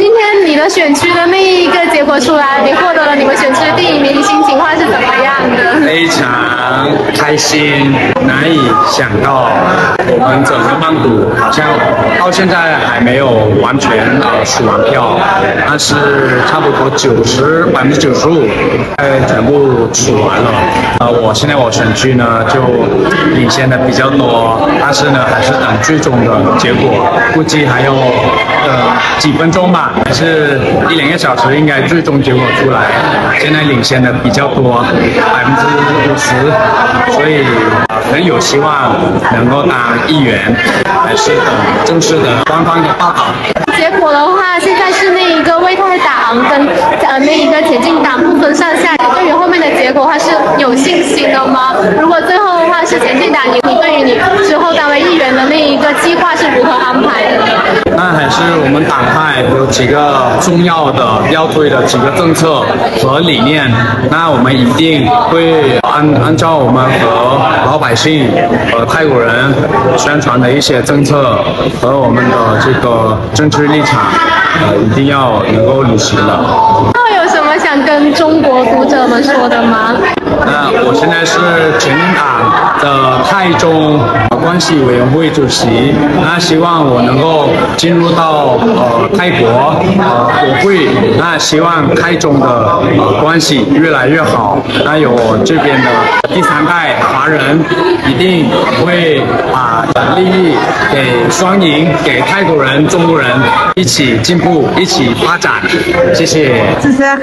今天你的选区的那一个结果出来，你获得了你们选区的第一名，心情话是怎么样的？非常开心，难以想到我们整个曼谷好像到现在还没有完全呃数完票，但是差不多九十百分之九十五呃全部数完了。呃，我现在我选区呢就领先的比较多，但是呢还是等最终的结果，估计还有呃几分钟吧，还是一两个小时应该最终结果出来。现在领先的比较多，百分之五十，所以呃很有希望能够当议员，还是正式的官方的报道。结果的话，现在是那一个魏太党跟呃那一个前进党不分上下。你对于后面的结果话是有信心的吗？如果最后的话是前进党，你你对于你之后当为议员的那一个计划是如何安排的呢？也是我们党派有几个重要的要推的几个政策和理念，那我们一定会按按照我们和老百姓和泰国人宣传的一些政策和我们的这个政治立场，呃，一定要能够履行的。跟中国读者们说的吗？那我现在是前进党的泰中关系委员会主席，那希望我能够进入到呃泰国呃国会，那希望泰中的呃关系越来越好。那有我这边的第三代华人，一定会把利益给双赢，给泰国人、中国人一起进步，一起发展。谢谢。谢谢。